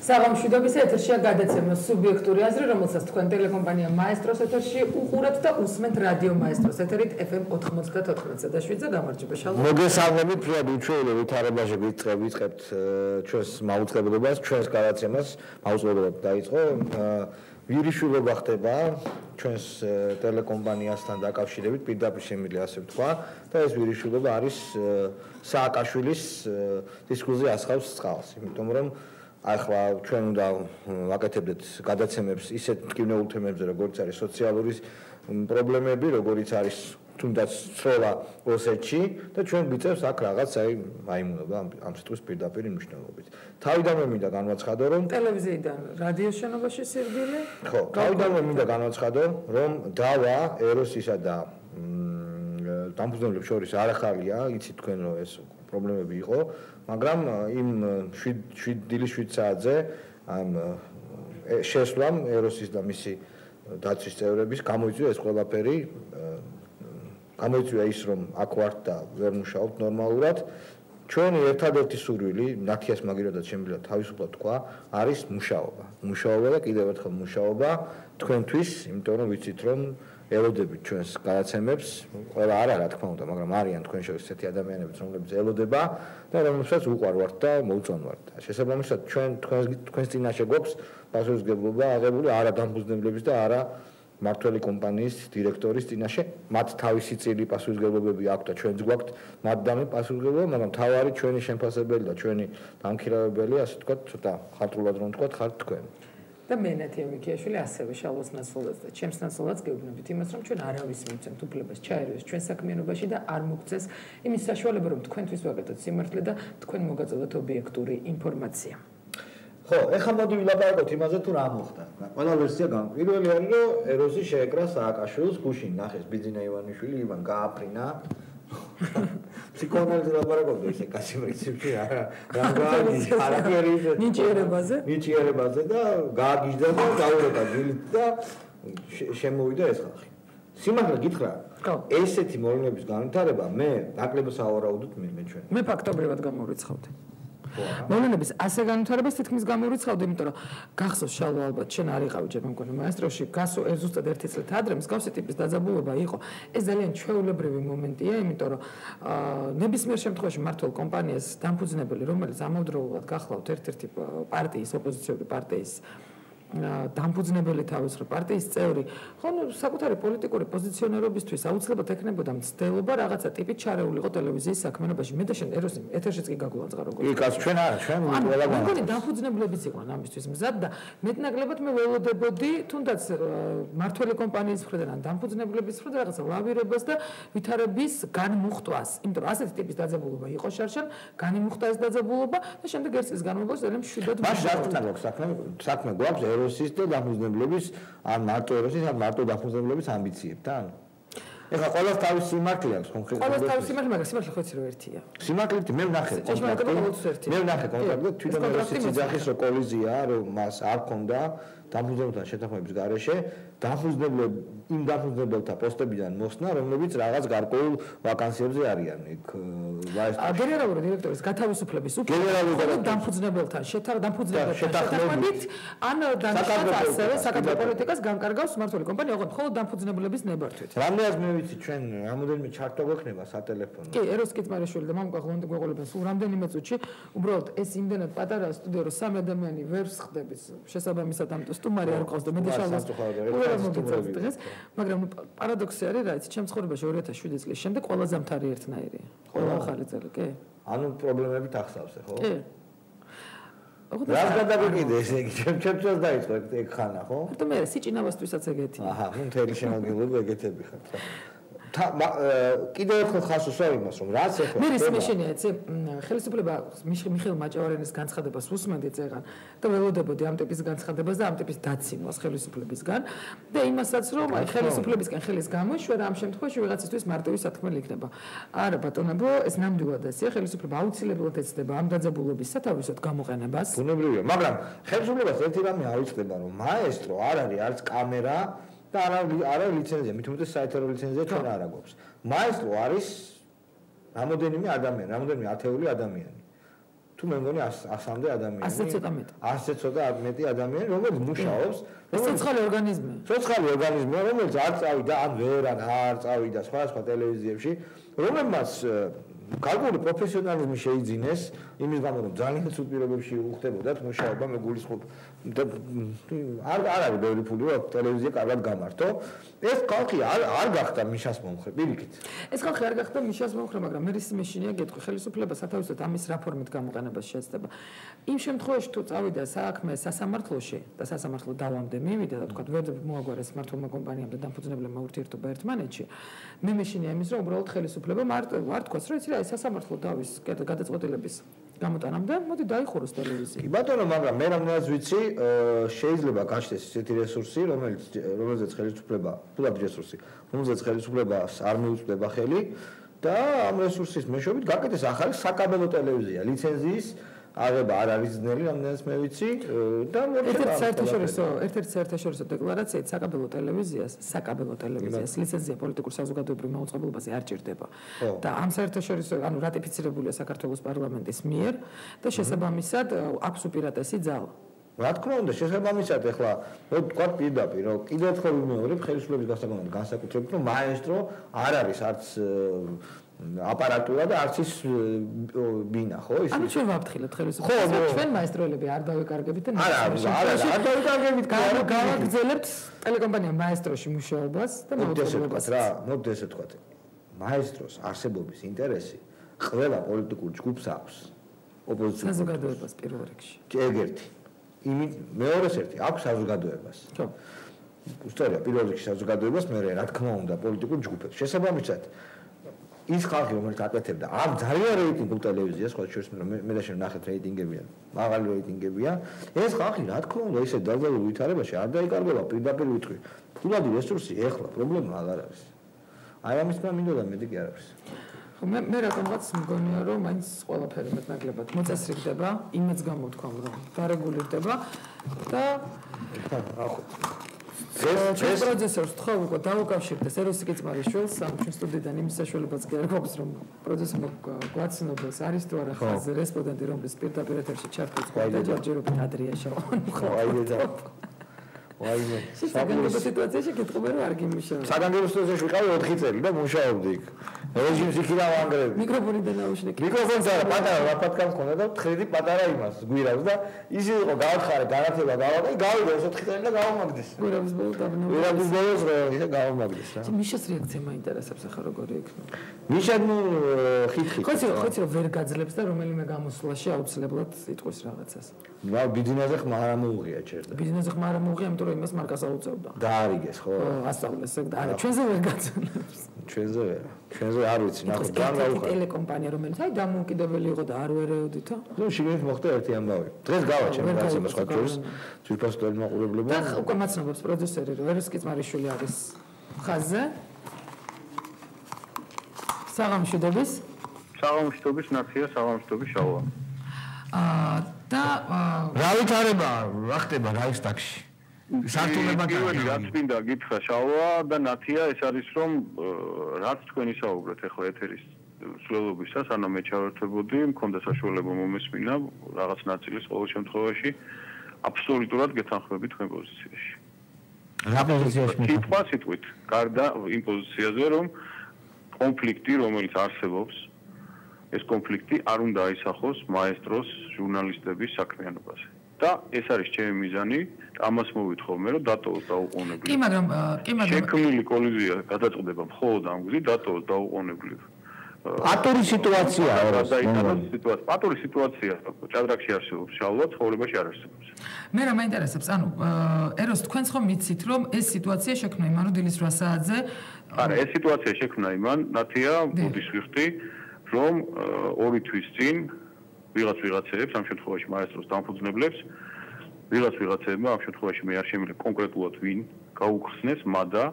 საღამშვიდობის ეთერშია გადაცემა სუბიექტური აზრი, რომელსაც თქვენ ტელეკომპანია მაესტროს ეთერში უყურებთ და უსმენთ რადიო მაესტროს ეთერით FM 94.7-ზე გამარჯობა შალო. მოგესალმები ფრიად უჩვეულო ვითარებაში ვიწყებ ვიწყებთ ჩვენს მაუწყებლობას, ჩვენს გადაცემას, მაუწყებლობა დაიწყო. ვირიშულობა ხდება ჩვენს ტელეკომპანიასთან დაკავშირებით, პირდაპირ შემიძლია ასე ვთქვა და ეს ვირიშულობა არის სააკაშვილის დისკუსია ასხავს წყალს, იმიტომ რომ ახლა ჩვენ უნდა ვაკეთებდეთ გადაცემებს ისეთ მტკივნეულ თემებზე, როგორც არის სოციალური პრობლემები, როგორც არის თუნდაც ცროლა ოსეთში და ჩვენ გვიწევს აქ რაღაც აი მაიმუნობა ამ სიტყვის პირდაპირ მნიშვნელობით. თავიდანვე მინდა განვაცხადო, რომ ტელევიზიიდან რადიო შენობაში სირბილე? ხო, თავიდანვე მინდა განვაცხადო, რომ დავა ეროსისა და დამფუძნებლებს შორის არ ახალია, იცით თქვენ რომ ეს პრობლემები იყო, მაგრამ იმ 7 დილის 7 საათზე ამ შესვლამ ეროსის და მისი დაცვის წევრების გამოიწვია ეს ყველაფერი გამოიწვია ის რომ აქ ვართ და ვერ მუშაობთ ნორმალურად. ჩვენი ერთადერთი სურვილი ნათიას მაგირადაც შემიძლია თავისუფლად თქვა არის მუშაობა. მუშაობა და კიდევ ერთხელ მუშაობა თქვენთვის იმიტომ რომ ვიცით რომ ელოდებით ჩვენს გადაცემებს, ყველა არა რა თქმა უნდა, მაგრამ არიან თქვენ შორის ესეთი ადამიანები, რომლებიც ელოდება და რომლებსაც უყარვართ და მოუწონვართ. შესაბამისად, ჩვენ თქვენს თქვენს წინაშე გვაქვს პასუხისგებლობა აღებული არა დამფუძნებლების და არა მართველი კომპანიის დირექტორის წინაშე. მათ თავისი წილი პასუხისგებლობები აქვთ და ჩვენც გვაქვთ მათ დამე პასუხისგებლობა, მაგრამ თავარი ჩვენი შემფასებელი და ჩვენი დამქირავებელი, ასე თქვა, ცოტა ხარტრულად რომ თქვა, ხართ თქვენ. და მე ნათია მიქიაშვილი ასევე შალოს ნაცვლად და ჩემს ნაცვლადაც გეუბნებით იმას რომ ჩვენ არავის მიცემთ უფლებას ჩაერევეს ჩვენ საქმიანობაში და არ მოგწეს იმის საშუალება რომ თქვენთვის ვაკეთოთ სიმართლე და თქვენ მოგაწოდოთ ობიექტური ინფორმაცია ხო, ეხლა მოდი ვილაპარაკოთ იმაზე თუ რა მოხდა. ყველა ვერსია გამ. პირველი არის რომ ეროზი შეეკრა სააკაშვილს გუშინ ნახეს ბიძინა ივანიშვილი ივან გააფრინა ფსიქოანალიზი ლაპარაკობდა ისე კაცი პრინციპში არა რა გაიგე არაფერი ისე ნიჭიერებაზე? ნიჭიერებაზე და გააგიჟდა და დაურეკა დილით და შემოვიდა ეს ხალხი. სიმართლე გითხრა ესეთი მოვლენების განვითარება მე დაკლებას ავარაუდოთ მე მე ჩვენ. მე ფაქტობრივად გამორიცხავდი მოვლენების ასე განვითარებას თითქმის გამორიცხავდი, იმიტომ რომ გახსოვს შალვა ალბათ შენ არ იყავი ჯერ მგონი მაესტროში, გასო ზუსტად ერთი წელი ადრე მსგავსი ტიპის დაძაბულობა იყო. ეს ძალიან ჩვეულებრივი მომენტია, იმიტომ რომ ნებისმიერ შემთხვევაში მართლ კომპანიას დამფუძნებელი, რომელიც ამავდროულად გახლავთ ერთ-ერთი პარტიის ოპოზიციური პარტიის დამფუძნებელი თავისუფლ პარტიის წევრი, ხო ნუ საკუთარი პოლიტიკური პოზიციონერობისთვის აუცილებლად ექნებოდა მცდელობა რაღაცა ტიპით ჩარეულიყო ტელევიზიის საქმიანობაში. მე და შენ ეროსი ეთერშიც კი გაგულანძღა როგორ. კი, კაც ჩვენ არა, ჩვენ ყველა გვაქვს. მეგონი დამფუძნებლებიც იყვნენ ამისთვის მზად და მეტნაკლებად მე ველოდებოდი თუნდაც მართველი კომპანიის მხრიდან ან დამფუძნებლების მხრიდან რაღაცა ლავირებას და ვითარების განმუხტვას. იმიტომ რომ ასეთი ტიპის დაძაბულობა იყო შარშან, განიმუხტა ეს დაძაბულობა და შემდეგ ერთ წელს განმავლობაში ძალიან მშვიდად მუშაობდა. მას საქმე გვაქვს, საქმე საქმე გვაქვს ეროსის და დაფუძნებლების ან მარტო ეროსის ან მარტო დაფუძნებლების ამბიციებთან? ეხლა ყოველს თავის სიმართლე აქვს კონკრეტულად. ყოველს თავის სიმართლე, მაგრამ სიმართლე ხო იცი რომ ერთია. სიმართლე მე ვნახე კონკრეტულად. მე ვნახე კონკრეტულად თვითონ ეროსის ძახის რო კოლიზია რომ მას არ ქონდა დაფუძნებელთან შეთანხმების გარეშე დაფუძნებლები იმ დაფუძნებელთა პოსტებიდან მოსნა, რომლებიც რაღაც გარკვეულ ვაკანსიებზე არიან იქ ვაის გენერალური დირექტორის გათავისუფლების უფლება დაფუძნებელთან შეთანხმებით შეთანხმებით ან დანიშნავს ასევე საქართველოს პოლიტიკას განკარგავს მართული კომპანია, ოღონდ მხოლოდ დაფუძნებლების ნებართვით. რამდენად მე ვიცი ჩვენ რამოდენიმე ჩარტო გვექნება სატელეფონო. კი, ეროს კიცმარიშვილი და მამუკა ხლონდი გვეყოლება სულ რამდენიმე წუთში, უბრალოდ ეს იმდენად პატარა სტუდიო რომ სამი ადამიანი ვერ სხდების შესაბამისად ამ სტუმარი არ ყავს და მე დაშალოს. ყველა დღეს. მაგრამ პარადოქსი არის რა იცი ჩემ ცხოვრებაში 2007 წლის შემდეგ ყველაზე მთავარი ერთნაირია ყველა ახალი წელი კი ანუ პრობლემებით ახსავს ხო კი რა გადაგიგიდე ესე იგი ჩემ ჩემს დაიწყო ეგ ხანა ხო? და მე სიჭინავასთვისაც ეგეთი. აჰა, ნუ მთელი შემოგილობა ეგეთები ხარ. კიდევ ერთხელ ხას უსვარ იმას რომ რაც ეხლა მე ის მეშენია ეცე ხელისუფლება მიხეილ მაჭავარიანის განცხადებას უსმენდი წეგან და ველოდებოდი ამ ტიპის განცხადებას და ამ ტიპის დაცინვას ხელისუფლებისგან და იმასაც რომ აი ხელისუფლებისგან ხელის გამოიშვა რა ამ შემთხვევაში ვიღაცისთვის მარტივი სათქმელი იქნება. არა ბატონებო ეს ნამდვილად ესეა ხელისუფლება აუცილებლად ეცდება ამ დაძაბულობის სათავისად გამოყენებას. ბუნებრივია მაგრამ ხელისუფლებას ერთი რამე აუწყდება რომ მაესტრო არ არის არც კამერა და არა არა ლიცენზია, მით უმეტეს საერთო ლიცენზია ჩვენ არ აგვაქვს. მაესტრო არის რამოდენიმე ადამიანი, რამოდენიმე ათეული ადამიანი. თუ მე მგონი 100-მდე ადამიანი. 100 ცოტა მეტი. 100 ცოტა მეტი ადამიანი, რომელიც მუშაობს. ცოცხალი ორგანიზმია. ცოცხალი ორგანიზმია, რომელიც არ წავიდა ან ვერ ან არ წავიდა სხვა სხვა ტელევიზიებში, რომელმაც გარკვეული პროფესიონალიზმი შეიძინეს იმის გამო რომ ძალიან ცუდ პირობებში უხდებოდათ მუშაობა მე გულისხმობ არ არ არის ბევრი ფული რომ ტელევიზია კარგად გამართო. ეს ხალხი არ არ გახდა მიშას მომხრე პირიქით. ეს ხალხი არ გახდა მიშას მომხრე მაგრამ მე ისე მეშინია გეტყვი. ხელისუფლება სათავისად ამის რაფორმით გამოყენებას შეეცდება. იმ შემთხვევაში თუ წავიდა საქმე სასამართლოში და სასამართლო დავამდე მივიდა და თქვა ვერ მოაგვარეს მართლმა კომპანიამ და დამფუძნებლებმა ურთიერთობა ერთმანეთში მე მეშინია იმის რომ უბრალოდ ხელისუფლება მარტო არ თქვას რომ იცი რა ეს სასამართლო დავის გადაწყვეტილების გამოტანამდე მოდი დაიხუროს ტელევიზია. კი ბატონო, მაგრამ მე რამდენად ვიცი, შეიძლება გაჩნდეს ისეთი რესურსი, რომელიც რომელზეც ხელისუფლება, თუნდაც რესურსი, რომელზეც ხელისუფლებას არ მიუწვდება ხელი და ამ რესურსის მეშვეობით გაკეთდეს ახალი საკაბელო ტელევიზია ლიცენზიის აღება არ არის ძნელი, რამდენიც მე ვიცი და ერთ-ერთ საერთაშორისო, ერთ-ერთ საერთაშორისო დეკლარაციით საკაბელო ტელევიზიას, საკაბელო ტელევიზიას ლიცენზია პოლიტიკურ საზოგადოებრივ მაუწყებლობაზე არ ჭირდება. და ამ საერთაშორისო, ანუ რატიფიცირებულია საქართველოს პარლამენტის მიერ და შესაბამისად აქვს უპირატესი ძალა. რა თქმა უნდა, შესაბამისად ეხლა თქვა პირდაპირ, რომ კიდევ ერთხელ ვიმეორებ ხელისუფლების გასაგონად განსაკუთრებით, რომ მაესტრო არ არის არც აპარატურა და არც ის ბინა, ხო? ის ანუ ჩვენ ვაფრთხილეთ ხელისუფლებას. ჩვენ მაესტროელები არ დავიკარგებით და არა, არა, არ დავიკარგებით, გავა გავაგზელებთ ტელეკომპანია მაესტროში მუშაობას და მოუწოდებლობას რა, მოდი ესე თქვა. მაესტროს არსებობის ინტერესი ყველა პოლიტიკურ ჯგუფს აქვს. ოპოზიციურ საზოგადოებას პირველ რიგში. ეგერთი. იმი მეორეს ერთი აქვს საზოგადოებას. ხო. უსწორია პირველ რიგში საზოგადოებას, მე რა თქმა უნდა პოლიტიკურ ჯგუფებს. შესაბამისად ის ხალხი რომელიც აკეთებდა. ამ ძალიან რეიტინგულ ტელევიზიას ხო შეიძლება რომ მე და შენ ნახეთ რეიტინგებია. მაღალი რეიტინგებია. ეს ხალხი რა თქმა უნდა ისე დაძაბულ ვითარებაში არ დაიკარგება პირდაპირ ვიტყვი ფულადი რესურსი ეხლა პრობლემა აღარ არის. აი ამის გამო მინდოდა მედი კი არ არის. ხო მე მე რაღაცა მგონია რომ მაინც ყველაფერი მეტნაკლებად მოწესრიგდება იმეც გამოთქვა რომ დარეგულირდება და ახო პროცესორს თქვა უკვე დაუკავშირდეს ეროსი კიცმარიშვილს ამ ჩვენ სტუდიიდან იმის საშუალებაც კი არ გვაქვს რომ პროცესორმა გვაცნობოს. არის თუ არა ხაზი რესპონდენტი რომლის პირდაპირ ეთერში ჩართულს და ჯერჯერობით ადრია შავანი ხო აი და ვაიმე საგანგებო სიტუაციაში კითხულობ რომ არ გიმუშავა საგანგებო სიტუაციაში ვიყავი 4 წელი და მუშაობდი იქ რეჟიმს იქიდან ვანგრევი. მიკროფონი და ნაუშნიკი. მიკროფონს არა, პატარა რაფათკანს ხონდა და თხრიდი პატარა იმას გვირავს და ისე იყო გავახარე, განათლება გავაკეთე, გავიდე 4 წელი და გავამაგდეს. გვირავს ბოლო დავნო. გვირავს ბოლო ისე გავამაგდეს რა. მიშას რეაქცია მაინტერესებს ახლა როგორი იქნება. მიშა ნუ ხითხი. ხო, ხო, ხო, ვერ გაძლებს და რომელიმე გამოსვლაში აუცილებლად იტყვის რაღაცას. ვა ბიძინაზე ხმა არ მოუღია ჩერდა. ბიძინაზე ხმა არ მოუღია, იმიტომ რომ იმას მარკას აუწევდა. დაარიგეს, ხო? ასწავლეს, არა, ჩვენზე ვერ გაძლებს. ჩვენზე ვერ. ჩვენზე არ ვიცი, ნახე, განვაუხარ. ტელეკომპანია რომელიც აი დამოუკიდებელი იყო და არ ვერეოდითო. ნუ შეგეთ მოხდა ერთი ამბავი. დღეს გავა ჩემს გაცემას სხვა ჩვენს ძირფასდელი მაყურებლებმა. და უკვე მაცნობებს პროდიუსერი რომ ერისკიც მარიშვილი არის ხაზზე. საღამშიდობის. საღამშიდობის ნაცია, საღამშიდობის შავა. აა და რა ვითარება რა ხდება რაიხსტაგში? სართულება კიდევ რაც მინდა გითხრა შავა და ნათია ეს არის რომ რაც თქვენი საუბრეთ ახლა ეთერის სულელობისას ანუ მე ჩავერთებოდი მქონდა საშუალება მომესმინა რაღაც ნაწილის ყოველ შემთხვევაში აბსოლუტურად გეთანხმები თქვენ პოზიციაში. რა პოზიციაში თქვა სიტყვით. გარდა იმ პოზიციაზე რომ კონფლიქტი რომელიც არსებობს ეს კონფლიქტი არ უნდა აისახოს მაესტროს ჟურნალისტების საქმიანობაზე და ეს არის ჩემი მიზანი. ამას მოვითხოვ მე რომ დატოვოს დაუყოვნებლივ კი მაგრამ კი მაგრამ შექმნილი კოლიზია გადაწყვეტება მხოლოდ ამ გზით დატოვოს დაუყოვნებლივ პატური სიტუაციაა რა სიტუაცია. პატური სიტუაცია ჭადრაკში არსებობს შალვა ცხოვრებაში არ არსებობს. მე რა მაინტერესებს? ანუ ეროს თქვენს ხომ მიცით რომ ეს სიტუაცია შექმნა იმან დილის 8 საათზე? არა ეს სიტუაცია შექმნა იმან ნათია ბუდის ვიხდი რომ ორი თვის წინ ვიღაც ვიღაცებს ამ შემთხვევაში მაესტროს დამფუძნებლებს. ვიღაც ვიღაცებმა ამ შემთხვევაში მე არ შემიძლია კონკრეტულად ვინ გაუხსნეს მადა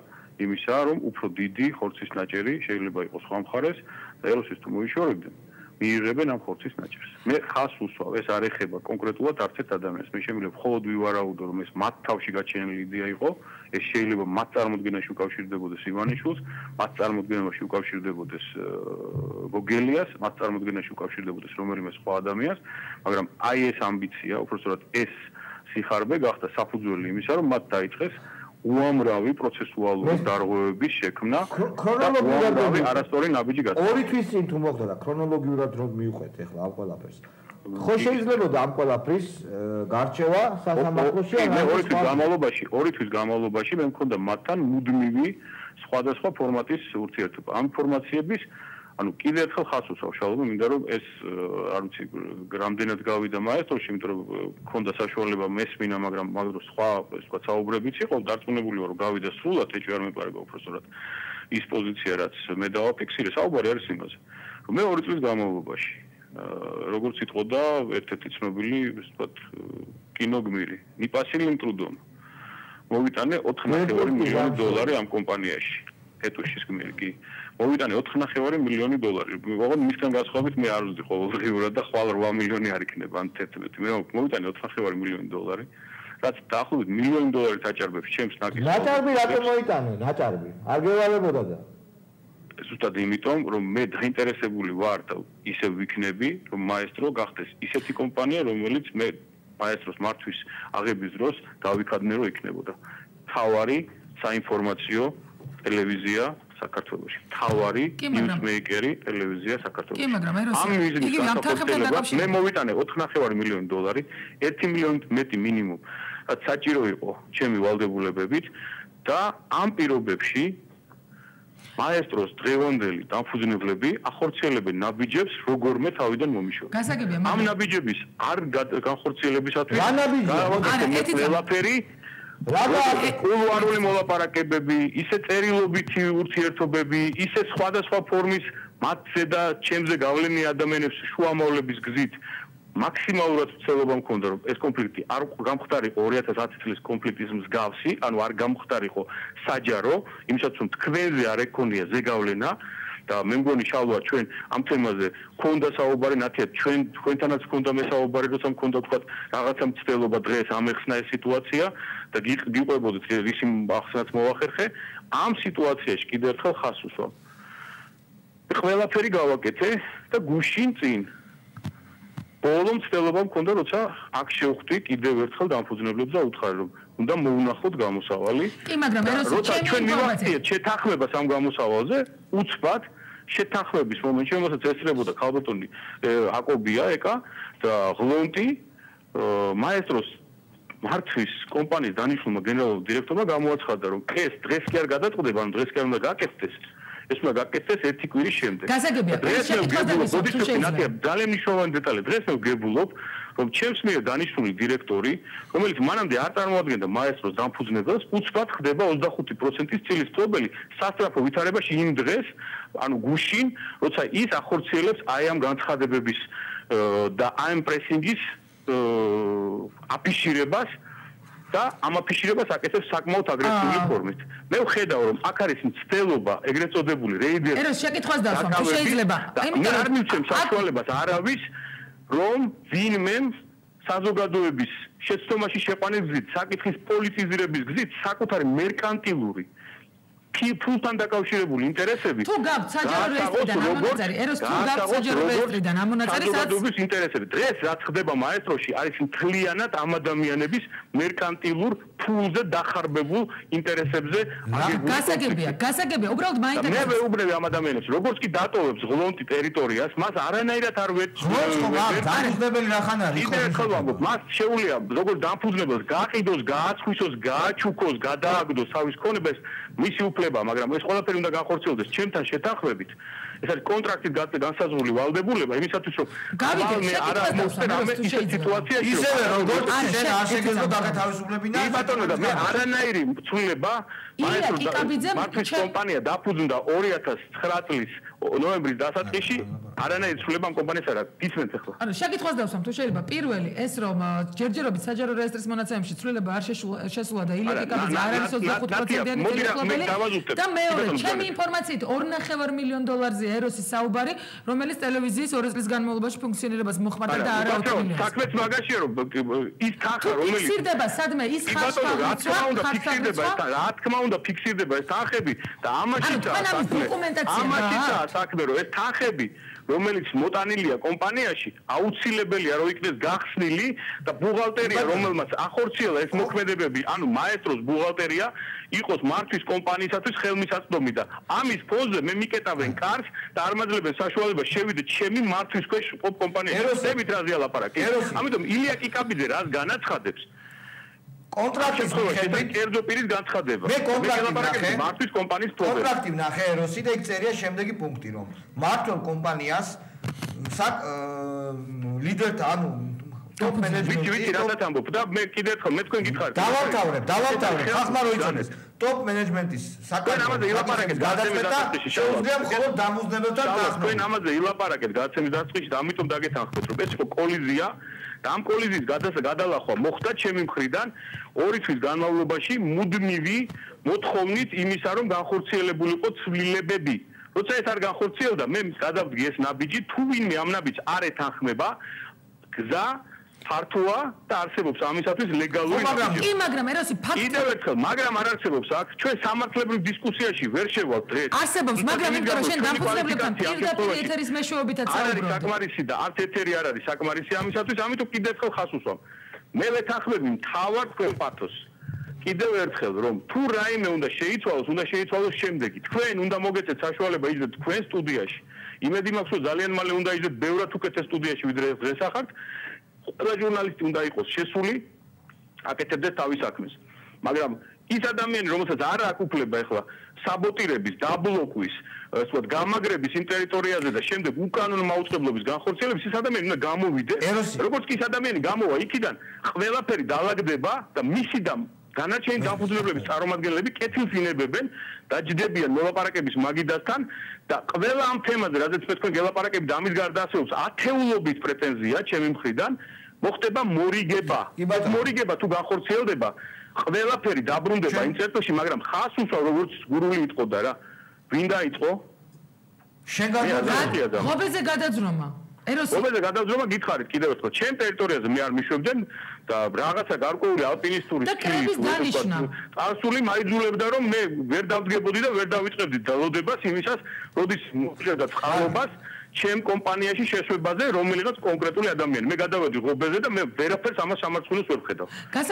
იმისა რომ უფრო დიდი ხორცის ნაჭერი შეიძლება იყოს სხვა მხარეს და ეროსის თუ მოიშორებდნენ მიიღებენ ამ ხორცის ნაჭერს. მე ხას უსვავ, ეს არ ეხება კონკრეტულად არც ერთ ადამიანს. მე შემიძლია მხოლოდ ვივარაუდო, რომ ეს მათ თავში გაჩენილი იდეა იყო. ეს შეიძლება მათ წარმოქმნაში უკავშირდებოდეს ივანიშვილს, მათ წარმოქმნაში უკავშირდებოდეს გოგელიას, მათ წარმოქმნაში უკავშირდებოდეს რომელიმე სხვა ადამიანს, მაგრამ აი ეს ამბიცია, უბრალოდ ეს სიხარბე გახდა საფუძველი იმისა, რომ მათ დაიწყეს უამრავი პროცესუალური დარღვევების შექმნა ქრონოლოგიურად არასწორი ნაბიჯი გასა. ორი თვის წინ თუ მოხდა და ქრონოლოგიურად რომ მიუყვეთ ახლა ამ ყველაფერს. ხო შეიძლებოდა ამ ყველაფრის გარჩევა სასამართლოში ან ორი თვის განმავლობაში, ორი თვის განმავლობაში მე მქონდა მათთან მუდმივი სხვადასხვა ფორმატის ურთიერთობა. ამ ინფორმაციების ანუ კიდე ერთხელ ხას უსვავ შალობა მინდა რომ ეს არ ვიცი რამდენად გავიდა მაესტროში იმიტომ რომ მქონდა საშუალება მესმინა მაგრამ მაგრამ სხვა სხვა საუბრებიც იყო დარწმუნებული ვარ რომ გავიდა სრულად ეჭვი არ მეპარება უბრალოდ ის პოზიცია რაც მე დავაფიქსირე საუბარი არის იმაზე რომ მე ორი წლის განმავლობაში როგორც იტყოდა ერთ-ერთი ცნობილი ვთქვათ კინოგმირი ნიპასილი მტრუდომ მოვიტანე 4.2 მილიონი დოლარი ამ კომპანიაში ეტუშის გმირი კი მოვიტანე 4.5 მილიონი დოლარი. ოღონდ მისგან გასხვავებით მე არ ვზდი ყოველდღიურად და ხვალ 8 მილიონი არ იქნება ან 11. მე მოვიტანე 4.5 მილიონი დოლარი. რაც დაახლოებით მილიონი დოლარი დაჭარბებს ჩემს ნაკის. დაჭარბი რატომ მოიტანე? დაჭარბი. არ გევალებოდა და ზუსტად იმიტომ, რომ მე დაინტერესებული ვარ და ისე ვიქნები, რომ მაესტრო გახდეს ისეთი კომპანია, რომელიც მე მაესტროს მართვის აღების დროს დავიქადნე, რომ იქნებოდა. თავარი საინფორმაციო ტელევიზია საქართველოში. თავარი ნიუსმეიკერი ტელევიზია საქართველოში. კი, მაგრამ ეროსი იგი ამთახებთან დაკავშირებით მე მოვიტანე 4.5 მილიონი დოლარი, 1 მილიონი მეტი მინიმუმ. რაც საჭირო იყო ჩემი ვალდებულებებით და ამ პირობებში მაესტროს დღევანდელი დამფუძნებლები ახორციელებენ ნაბიჯებს როგორმე თავიდან მომიშოვა. გასაგებია, ამ ნაბიჯების არ განხორციელებისათვის რა ნაბიჯია? არა, ერთი ყველაფერი რაღაც კულუარული მოლაპარაკებები, ისე წერილობითი ურთიერთობები, ისე სხვადასხვა ფორმის მათზე და ჩემზე გავლენიან ადამიანებს შუამავლების გზით მაქსიმალურად ვცდილობა მქონდა რომ ეს კონფლიქტი არ გამختارიყო 2010 წლის კონფლიქტის მსგავსი, ანუ არ გამختارიყო საჯარო, იმისაც რომ თქვენზე არ ეკონია ზეგავლენა, და მე მგონი შალვა ჩვენ ამ თემაზე. ქონდა საუბარი ნათია ჩვენ თქვენთანაც ქონდა მე საუბარი როცა მქონდა თქვა რაღაცა მცდელობა დღეს ამეხსნა ეს სიტუაცია და გიყვებოდით რისი ახსნაც მოახერხე. ამ სიტუაციაში კიდევ ერთხელ ხას უსვამ ყველაფერი გავაკეთე და გუშინ წინ. ბოლო მცდელობა მქონდა როცა აქ შევხვდი კიდევ ერთხელ დამფუძნებლებს და უთხარი რომ უნდა მოუნახოთ გამოსავალი. კი მაგრამ როცა ჩვენ მივახციეთ შეთანხმებას ამ გამოსავალზე უცბად შეთანხმების მომენტში, რომელსაც ესწრებოდა ქალბატონი აკობია ეკა და ღლონტი მაესტროს მართვის კომპანიის დანიშნულმა გენერალურ დირექტორმა გამოაცხადა, რომ ეს დღეს კი არ გადაწყდება, ანუ დღეს კი არ უნდა გაკეთდეს. ეს უნდა გაკეთდეს ერთი კვირის შემდეგ. გასაგებია, ეს შეკითხვა და ძალიან მნიშვნელოვანი დეტალი. დღეს მე ვგებულობ, რომ ჩემს მიერ დანიშნული დირექტორი, რომელიც მანამდე არ წარმოადგენდა მაესტროს დამფუძნებელს, უცბად ხდება 25%-ის ცილის წობელი სასტრაფო ვითარებაში იმ დღეს, ანუ გუშინ, როცა ის ახორციელებს აი ამ განცხადებების და ამ პრესინგის აფიშირებას და ამ აფიშირებას აკეთებს საკმაოდ აგრესიული ფორმით. მე ვხედავ რომ აქ არის მცდელობა, ეგრეთ წოდებული რეიდერი. ერე შეკითხვას დასვამ, თუ შეიძლება. მე არ მივცემ საშუალებას არავის რომ ვინმე საზოგადოების შეცდომაში შეყვანის გზით, საკითხის პოლიტიზირების გზით საკუთარი მერკანტილური ფულთან დაკავშირებული ინტერესები თუ გაქვთ საჯარო რეესტრიდან ამონაწარი ეროს თუ გაქვთ საჯარო რეესტრიდან ამონაწარი საზოგადოების ინტერესები. დღეს რაც ხდება მაესტროში არის მთლიანად ამ ადამიანების მერკანტილურ ფულზე დახარბებულ ინტერესებზე აგებული გასაგებია გასაგებია უბრალოდ მაინტერესებს მე ვეუბნები ამ ადამიანებს როგორც კი დატოვებს ღლონტი ტერიტორიას მას არანაირად არ ვეჭ დანიშნებელი რახან არის ხო ხო ვამბობ მას შეუულია როგორც დამფუძნებელს გააყიდოს გააცხვისოს გააჩუქოს გადააგდოს თავის ქონებას მისი უფლება, მაგრამ ეს ყველაფერი უნდა განხორციელდეს ჩემთან შეთანხმებით. ეს არის კონტრაქტით განსაზღვრული ვალდებულება იმისათვის, რომ გავიგე არა მოსწრე რამე ისე სიტუაცია ისე ისევე როგორც შენ არ შეგეძლო და თავისუფლებინა. კი ბატონო და მე არანაირი ცვლილება მაესტრო მარკის კომპანია დაფუძნდა 2009 წლის ნოემბრის დასაწყისში არანაირი ცვლილება ამ კომპანიას არ აქვს. ისმენთ ახლა. ანუ შეკითხვას დავსვამ თუ შეიძლება პირველი ეს რომ ჯერჯერობით საჯარო რეესტრის მონაცემებში ცვლილება არ შესულა და კაპიტალი არ არის 25%-იანი ტელეკლუბელი და მეორე ჩემი ინფორმაციით 2.5 მილიონ დოლარზე ეროსის საუბარი რომელიც ტელევიზიის 2 წლის განმავლობაში ფუნქციონირებას მოხმარდა და არა აუტომობილს. საქმეც მაგაშია რომ ის თანხა რომელიც ფიქსირდება სადმე ის ხარჯი რა თქმა უნდა ფიქსირდება რა თქმა უნდა ფიქსირდება ეს თანხები და ამაშიც ამაშიც საქმე რომ ეს თანხები რომელიც მოტანილია კომპანიაში აუცილებელია რომ იქნეს გახსნილი და ბუღალტერია რომელმაც ახორციელა ეს მოქმედებები ანუ მაესტროს ბუღალტერია იყოს მართვის კომპანიისათვის ხელმისაწვდომი და ამის ფონზე მე მიკეტავენ კარს და არ მაძლევენ საშუალებას შევიდე ჩემი მართვის ქვეშ კომპანიაში. ესებით რაზეა ლაპარაკი? ამიტომ ილია კიკაბიძე რას განაცხადებს კონტრაქტის მიხედვით კერძო პირის განცხადება. მე კონტრაქტი ნახე. მართვის კომპანიის პრობლემა. კონტრაქტი ნახე ეროსი და იქ წერია შემდეგი პუნქტი რომ მართლ კომპანიას საკ ლიდერთა ანუ ტოპ მენეჯმენტი ვიცი რატომ ამბობ და მე კიდე ერთხელ მე თქვენ გითხარით. დავავთავრებ, დავავთავრებ, ხახმა როიწონეს. ტოპ მენეჯმენტის საკუთარ ამაზე ილაპარაკეთ გადაცემის დასაწყისში. შეუძლია მხოლოდ დამუზნებელთან დახმარება. თქვენ ამაზე ილაპარაკეთ გადაცემის დასაწყისში და ამიტომ დაგეთანხმეთ რომ ეს იყო კოლიზია ამ კოლიზიის გადალახვა მოხდა ჩემი მხრიდან ორი თვის განმავლობაში მუდმივი მოთხოვნით იმისა რომ განხორციელებულიყო ცვლილებები. როცა ეს არ განხორციელდა მე გადავდგი ეს ნაბიჯი თუ ვინმე ამ ნაბიჯს არ ეთანხმება გზა ფართოა და არსებობს ამისათვის ლეგალური ნაბიჯი. კი, მაგრამ ეროსი ფაქტი კიდევ ერთხელ, მაგრამ არ არსებობს აქ ჩვენ სამართლებრივ დისკუსიაში ვერ შევალთ დღეს. არსებობს, მაგრამ იმიტომ რომ შენ დამფუძნებლებთან პირდაპირ ეთერის მეშვეობითაც საუბრობ. არის საკმარისი და არც ეთერი არ არის საკმარისი ამისათვის, ამიტომ კიდევ ერთხელ ხას უსვამ. მე ვეთანხმები მთავარ თქვენ პათოს. კიდევ ერთხელ რომ თუ რაიმე უნდა შეიცვალოს, უნდა შეიცვალოს შემდეგი. თქვენ უნდა მოგეცეთ საშუალება იზრდეთ თქვენ სტუდიაში. იმედი მაქვს რომ ძალიან მალე უნდა იზრდეთ ბევრად უკეთეს სტუდიაში ვიდრე დღეს ახართ. ყველა ჟურნალისტი უნდა იყოს შესული აკეთებდეს თავის საქმეს. მაგრამ ის ადამიანი, რომელსაც არ აქვს უფლება ახლა საბოტირების, დაბლოკვის, ასე ვთქვათ, გამაგრების იმ ტერიტორიაზე და შემდეგ უკანონო მაუწყებლობის განხორციელების ის ადამიანი უნდა გამოვიდეს. როგორც კი ის ადამიანი გამოვა იქიდან, ყველაფერი დაალაგდება და მისი და განაჩენი დამფუძნებლების წარმომადგენლები კეთილს ინებებენ და ჯდებიან მოლაპარაკების მაგიდასთან და ყველა ამ თემაზე, რადგან თქვენ გელაპარაკები და ამის გარდა ასეულს ათეულობით პრეტენზია ჩემი მხრიდან, მოხდება მორიგება. მორიგება თუ განხორციელდება, ყველაფერი დაბრუნდება იმ წერტილში, მაგრამ ხას უსვა როგორც გურული იტყოდა რა. ვინ დაიწყო? შენ გადაძრომა. ხობეზე გადაძრომა. ეროს ხობეზე გადაძრომა გითხარით კიდევ ერთხელ. ჩემ ტერიტორიაზე მე არ მიშვებდნენ და რაღაცა გარკვეული ალპინისტური სკილი ვთქვათ. წარსული მაიძულებდა რომ მე ვერ დავდგებოდი და ვერ დავიწყებდი დალოდებას იმისას, როდის მოხდა წყალობას. ჩემ კომპანიაში შეშვებაზე რომელიღაც კონკრეტული ადამიანი. მე გადავედი ღობეზე და მე ვერაფერს ამას სამართლოს ვერ ხედავ.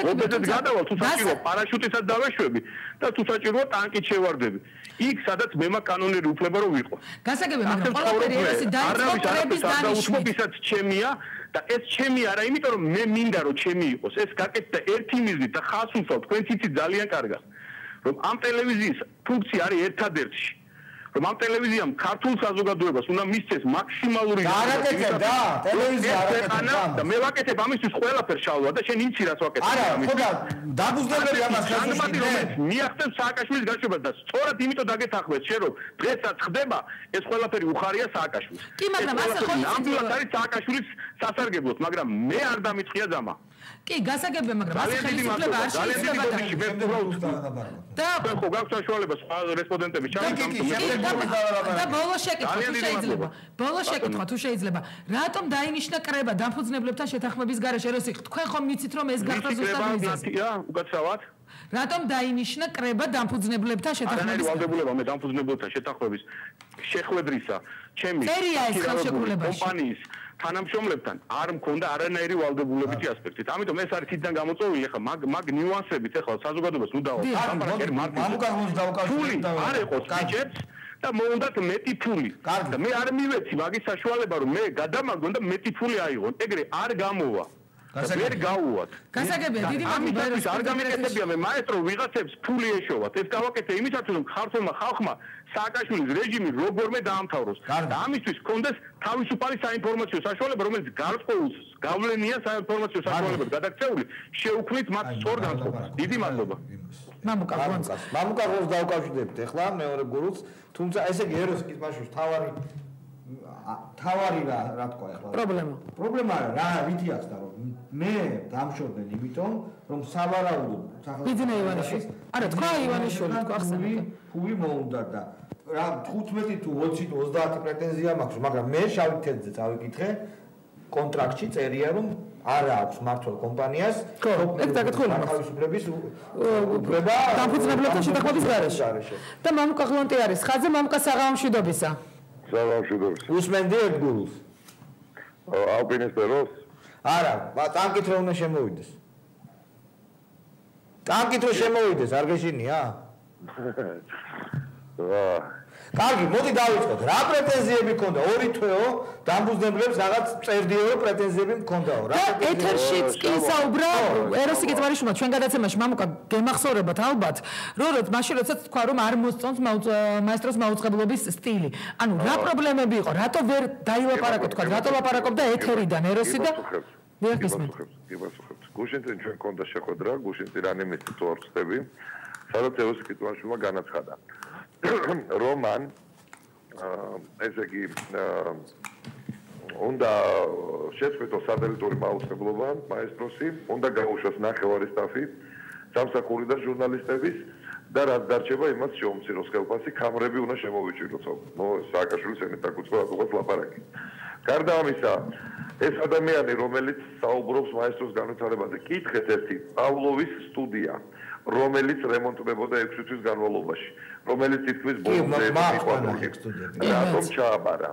ღობეზე გადავალ თუ საჭირო პარაშუტისაც დავეშვები და თუ საჭირო ტანკით შევარდები. იქ სადაც მე მაქვს კანონიერი უფლება რომ ვიყო. გასაგები მაგრამ ყველაფერი ერესი დაიწყო პრების დანიშნულობისაც ჩემია და ეს ჩემი არა, იმიტომ რომ მე მინდა რომ ჩემი იყოს. ეს გაკეთდა ერთი მიზნით და ხას უსვავ თქვენ ციცი ძალიან კარგად. რომ ამ ტელევიზიის ფუნქცია არის ერთადერთი რომ ამ ტელევიზიამ ქართულ საზოგადოებას უნდა მისცეს მაქსიმალური არაკეთებ და ტელევიზია არაკეთებ და მე ვაკეთებ ამისთვის ყველაფერს შალვა და შენ იცი რას ვაკეთებ. არა ხო და დაბუზდებელი ამას ხაზი მიახტებ სააკაშვილის გაშვებას და სწორად იმიტომ დაგეთანხმეთ შენ რომ დღესაც ხდება ეს ყველაფერი უხარია სააკაშვილს. კი მაგრამ ასე ხო ნამდვილად არის სააკაშვილის სასარგებლოდ მაგრამ მე არ დამიწყია ძამა კი, გასაგებია, მაგრამ ასე ხელისუფლება არ შეიძლება და და ხო გაქვს საშუალება სხვა რესპონდენტების ჩამოყალიბება. და ბოლო შეკითხვა თუ შეიძლება. ბოლო შეკითხვა თუ შეიძლება. რატომ დაინიშნა კრება დამფუძნებლებთან შეთანხმების გარეშე, როცა თქვენ ხომ მიცით რომ ეს გახდა ზუსტად მიზეზი? რა, უკაცრავად? რატომ დაინიშნა კრება დამფუძნებლებთან შეთანხმების? არა, ვალდებულება მე დამფუძნებლებთან შეთანხმების შეხვედრისა, ჩემი კომპანიის თანამშრომლებთან არ მქონდა არანაირი ვალდებულებითი ასპექტი. ამიტომ ეს არის თვითონ გამოწვეული ახლა მაგ მაგ ნიუანსებით ახლა საზოგადოებას უნდა დავაკავშიროთ. მამუკარგოს დავაკავშიროთ. არ იყოს კიჭებს და მოუნდათ მეტი ფული. კარგი. და მე არ მივეცი მაგის საშუალება რომ მე გადამაგონ და მეტი ფული აიღონ. ეგრე არ გამოვა. ვერ გაუვათ. გასაგებია, დიდი მადლობა. არ გამეკეთებია მე მაესტრო ვიღაცებს ფული ეშოვათ. ეს გავაკეთე იმისათვის რომ ქართულმა ხალხმა სააკაშვილის რეჟიმი როგორმე დაამთავროს. და ამისთვის კონდეს თავისუფალი საინფორმაციო საშუალება, რომელიც გარკვეულს გავლენია საინფორმაციო საშუალებად გადაქცეული, შეუქმნით მათ სწორ განწყობას. დიდი მადლობა. მამუკა გონც. მამუკა გონც დაუკავშირდებთ ახლა მეორე გურუს, თუმცა ესე იგი ეროსკის მაშინ თავარი თავარი რა რა თქვა ახლა პრობლემა. პრობლემა რა ვითი აქვს და რომ მე დამშორდნენ იმიტომ რომ სავარაუდო ბიძინა ივანიშვილი არა თქვა ივანიშვილი თქვა ხსენე ფული მოუნდა და რა 15 თუ 20 თუ 30 პრეტენზია მაქვს მაგრამ მე შავი თეთრზე წავიკითხე კონტრაქტში წერია რომ არა აქვს მართლ კომპანიას ეს დაგეთხოვნა თავისუფლების უფლება დამფუძნებლებთან შეთანხმების გარეშე. და მამუკა ღლონტი არის. ხაზზე მამუკა საღამოშვიდობისა საღამოშვიდობის უსმენდი ერთ გულს ალპინისტეროს არა ტანკით რომ უნდა შემოვიდეს. ტანკით რომ შემოვიდეს არ გეშინია? რა კარგი, მოდი დავიწყოთ. რა პრეტენზიები ქონდა? ორი თვეო დამბუზნებლებს რაღაც წერდიო პრეტენზიები მქონდაო. რა ეთერშიც კი საუბრა ეროსი გეწმარიშუმა ჩვენ გადაცემაში მამუკა გემახსოვრებათ ალბათ, რომ მაშინ როდესაც თქვა რომ არ მოსწონს მაესტროს მაუწყებლობის სტილი. ანუ რა პრობლემები იყო? რატო ვერ დაილაპარაკო თქვა? რატო ლაპარაკობდა ეთერიდან ეროსი და ვერ გისმენთ. გუშინთან ჩვენ კონდა შეხვედრა, გუშინთი რანემის თუ არ ვწდები. სადაც ეროსი კიტვაშუმა განაცხადა. რომან ესე იგი უნდა შეწყვიტოს სატელიტური მაუწყებლობა მაესტროსი, უნდა გაუშვას ნახევარი სტაფი, სამსახური და ჟურნალისტების და რაც დარჩება იმას შეუმციროს ხელფასი, კამერები უნდა შემოვიჭიროს. ნუ სააკაშვილის ემეთ დაგუწყდა უყურებს ლაპარაკი. გარდა ამისა, ეს ადამიანი, რომელიც საუბრობს მაესტროს განვითარებაზე, კითხეთ ერთი პავლოვის სტუდია. რომელიც რემონტდებოდა 6 თვის განმავლობაში, რომელიც თითქმის ბოლომდე რატომ ჩააბარა?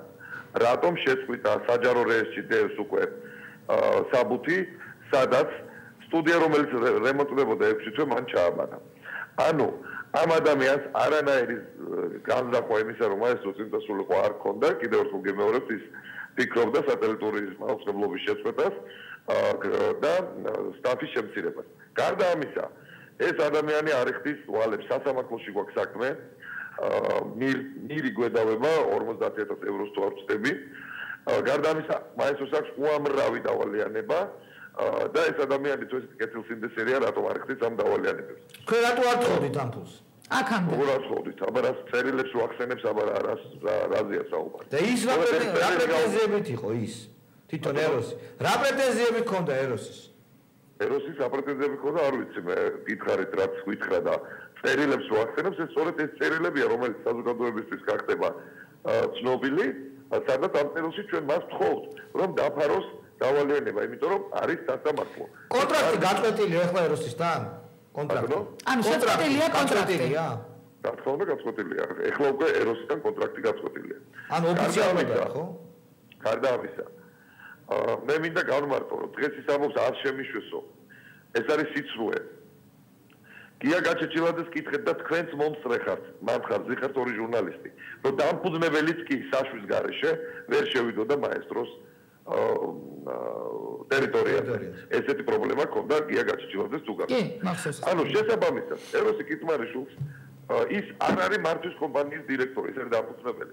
რატომ შეწყვიტა საჯარო რეესტრი დევს უკვე საბუთი, სადაც სტუდია რომელიც რემონტდებოდა 6 თვე მან ჩააბარა. ანუ ამ ადამიანს არანაირი განზრახვა იმისა რომ ეს უცინტასულიყო არ ქონდა, კიდევ ერთხელ გემეორებ ის ფიქრობდა სატელიტურის მაუწყებლობის შეწყვეტას და სტაფის შემცირებას. გარდა ამისა, ეს ადამიანი არიხდის ვალებს სასამართლოში გვაქვს საქმე აა მირი გვედავება 50000 ევროს თუ არ ვწდები გარდა ამისა მაესოს აქვს უამრავი დავალიანება. და ეს ადამიანი თუ ეს კეთილსინდესერია რატომ არიხდის ამ დავალიანებებს? თქვენ რატო არ თხოვდით ამ ფულს აქამდე როგორ არ თხოვდით აბა რას წერილებს ვახსენებს აბა რას რაზეა საუბარი? და ის რა პრეტენზიებით იყო ის? თვითონ ეროსი. რა პრეტენზიები ქონდა ეროსის ეროსის აპრეტენზიები ხოდა არ ვიცი მე გითხარით რაც გითხრა და წერილებს ვახსენებს ეს სწორედ ეს წერილებია რომელიც საზოგადოებისთვის გახდება ცნობილი სადაც ამ წერილში ჩვენ მას ვთხოვთ რომ დაფაროს დავალიანება იმიტომ რომ არის სასამართლო. კონტრაქტი გაწყვეტილია ახლა ეროსისთან კონტრაქტი. ანუ შეწყვეტილია კონტრაქტი რა თქმა უნდა გაწყვეტილია ახლა უკვე ეროსისთან კონტრაქტი გაწყვეტილია. ანუ ოფიციალურად ხო? გარდა ამისა მე მინდა გავმარტო რომ დღეს ის ამბობს არ შემიშვესო ეს არის სიცრუე. გია გაჩეჩილადეს კითხეთ და თქვენც მომსწრეხართ მანხარ ზიხართ ორი ჟურნალისტი. რომ დამფუძნებელიც კი საშვის გარეშე ვერ შევიდოდა მაესტროს ტერიტორიაზე. ესეთი პრობლემა ქონდა გია გაჩეჩილადეს თუ გაკეთე კი მახსოვს ანუ შესაბამისად ეროსი კიტმარიშულს ის არ არის მართვის კომპანიის დირექტორი ეს არის დამფუძნებელი.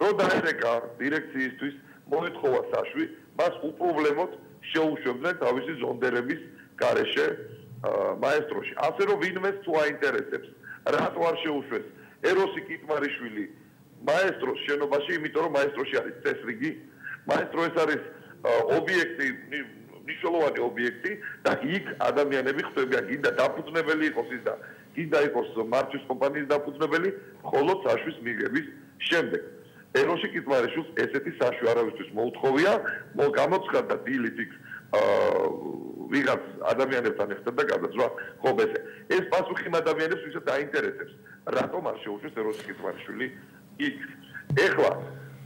რო დაერეკა დირექციისთვის მოეთხოვა საშვი მას უპრობლემოდ შეუშვებდნენ თავისი ზონდერების გარეშე მაესტროში. ასე რომ ვინმეს თუ აინტერესებს, რატო არ შეუშვეს ეროსი კიტმარიშვილი მაესტროს შენობაში, იმიტომ რომ მაესტროში არის წესრიგი. მაესტრო ეს არის ობიექტი, მნიშვნელოვანი ობიექტი და იქ ადამიანები ხდებიან, გინდა დაფუძნებელი იყოს ის და გინდა იყოს მართვის კომპანიის დაფუძნებელი, ხოლო საშვის მიღების შემდეგ. ეროში კიტმარიშვილს ესეთი საშუალო არავისთვის მოუთხოვია, მოგამოცხადა დილით იქ აა ვიღაც ადამიანებთან ეხება გადაძვა ხობეზე. ეს პასუხი ადამიანებს ვისაც დაინტერესებს, რატომ არ შეუშვეს ეროში კიტმარიშვილი იქ. ეხლა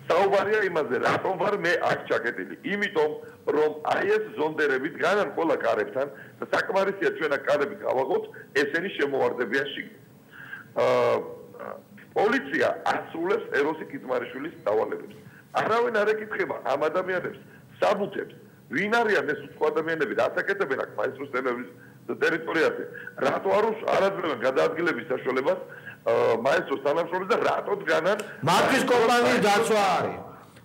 საუბარია იმაზე, რატომ ვარ მე აქ ჩაკეტილი? იმიტომ რომ აი ეს ზონდერები დგანან ყველა კარებთან და საკმარისია ჩვენ აქ კარები გავაღოთ, ესენი შემოვარდებიან შიგ. აა პოლიცია ასრულებს ეროსი კიტმარიშვილის დავალებებს. არავინ არ ეკითხება ამ ადამიანებს საბუთებს, ვინ არიან ეს უცხო ადამიანები და ასაკეთებენ აქ მაესტროს თემების ტერიტორიაზე? რატო არ არაძლებენ გადაადგილების საშუალებას მაესტროს თანამშრომლებს და რატო დგანან მართვის კომპანიის დაცვა არის?